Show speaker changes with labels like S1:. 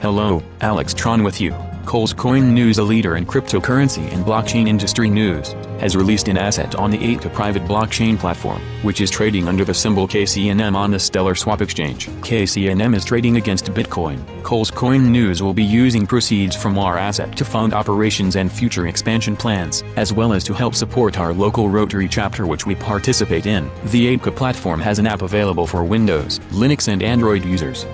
S1: Hello, Alex Tron with you. Koles Coin News, a leader in cryptocurrency and blockchain industry news, has released an asset on the 8 private blockchain platform, which is trading under the symbol KCNM on the Stellar Swap Exchange. KCNM is trading against Bitcoin. Koles Coin News will be using proceeds from our asset to fund operations and future expansion plans, as well as to help support our local Rotary chapter which we participate in. The AITCA platform has an app available for Windows, Linux and Android users.